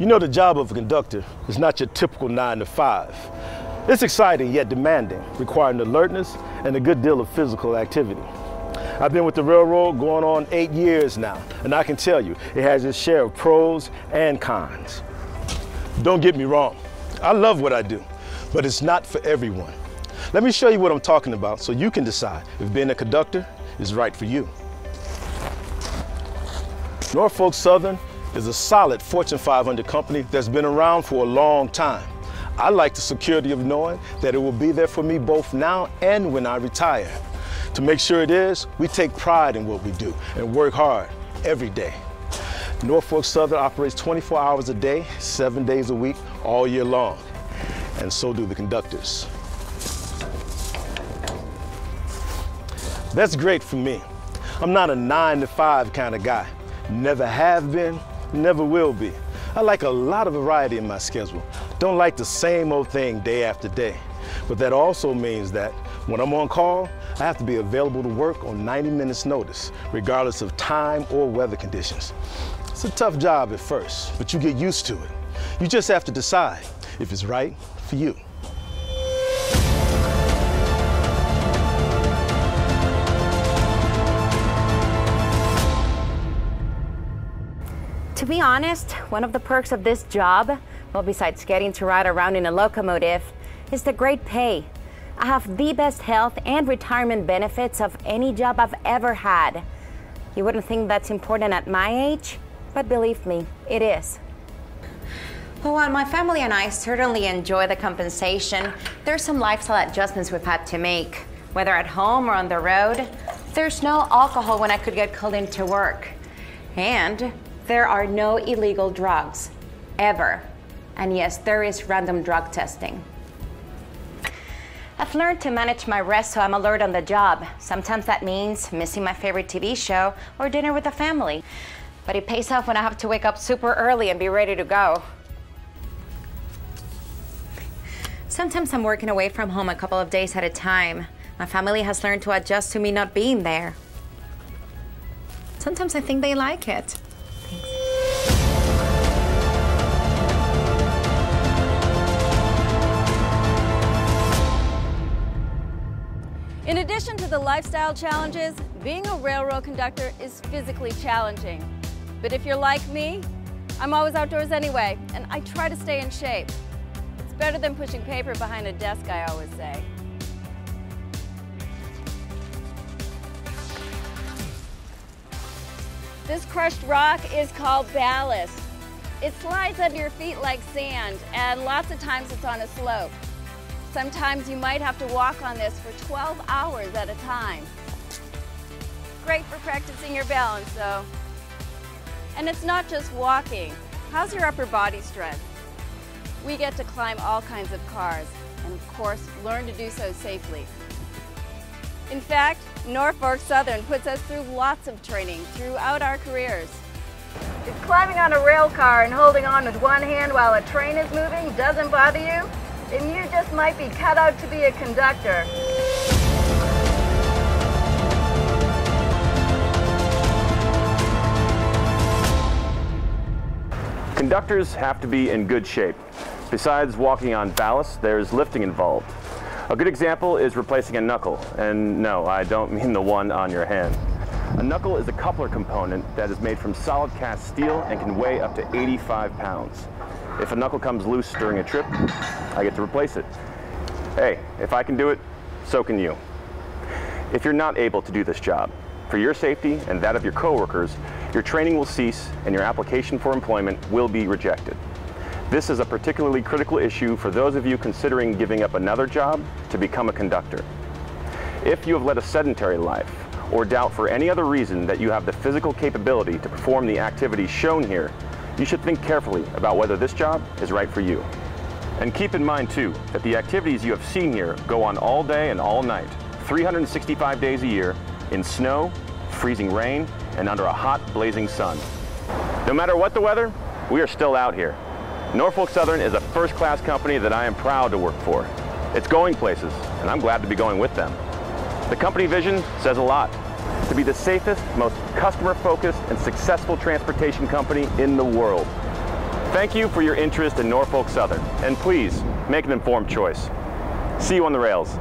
You know the job of a conductor is not your typical nine to five. It's exciting yet demanding, requiring alertness and a good deal of physical activity. I've been with the railroad going on eight years now, and I can tell you it has its share of pros and cons. Don't get me wrong, I love what I do, but it's not for everyone. Let me show you what I'm talking about so you can decide if being a conductor is right for you. Norfolk Southern is a solid Fortune 500 company that's been around for a long time. I like the security of knowing that it will be there for me both now and when I retire. To make sure it is, we take pride in what we do and work hard every day. Norfolk Southern operates 24 hours a day, seven days a week, all year long. And so do the conductors. That's great for me. I'm not a nine to five kind of guy. Never have been, never will be. I like a lot of variety in my schedule. Don't like the same old thing day after day. But that also means that when I'm on call, I have to be available to work on 90 minutes notice, regardless of time or weather conditions. It's a tough job at first, but you get used to it. You just have to decide if it's right for you. Be honest, one of the perks of this job, well, besides getting to ride around in a locomotive, is the great pay. I have the best health and retirement benefits of any job I've ever had. You wouldn't think that's important at my age, but believe me, it is. Well, while my family and I certainly enjoy the compensation, there's some lifestyle adjustments we've had to make. Whether at home or on the road, there's no alcohol when I could get called into work. And there are no illegal drugs, ever. And yes, there is random drug testing. I've learned to manage my rest so I'm alert on the job. Sometimes that means missing my favorite TV show or dinner with the family. But it pays off when I have to wake up super early and be ready to go. Sometimes I'm working away from home a couple of days at a time. My family has learned to adjust to me not being there. Sometimes I think they like it. In addition to the lifestyle challenges, being a railroad conductor is physically challenging. But if you're like me, I'm always outdoors anyway, and I try to stay in shape. It's better than pushing paper behind a desk, I always say. This crushed rock is called ballast. It slides under your feet like sand, and lots of times it's on a slope. Sometimes you might have to walk on this for 12 hours at a time. Great for practicing your balance though. And it's not just walking. How's your upper body strength? We get to climb all kinds of cars and of course learn to do so safely. In fact, Norfolk Southern puts us through lots of training throughout our careers. If climbing on a rail car and holding on with one hand while a train is moving doesn't bother you, then you just might be cut out to be a conductor. Conductors have to be in good shape. Besides walking on ballast, there's lifting involved. A good example is replacing a knuckle, and no, I don't mean the one on your hand. A knuckle is a coupler component that is made from solid cast steel and can weigh up to 85 pounds. If a knuckle comes loose during a trip, I get to replace it. Hey, if I can do it, so can you. If you're not able to do this job, for your safety and that of your coworkers, your training will cease and your application for employment will be rejected. This is a particularly critical issue for those of you considering giving up another job to become a conductor. If you have led a sedentary life or doubt for any other reason that you have the physical capability to perform the activities shown here, you should think carefully about whether this job is right for you. And keep in mind too, that the activities you have seen here go on all day and all night, 365 days a year, in snow, freezing rain, and under a hot, blazing sun. No matter what the weather, we are still out here. Norfolk Southern is a first-class company that I am proud to work for. It's going places, and I'm glad to be going with them. The company vision says a lot to be the safest, most customer-focused, and successful transportation company in the world. Thank you for your interest in Norfolk Southern, and please make an informed choice. See you on the rails.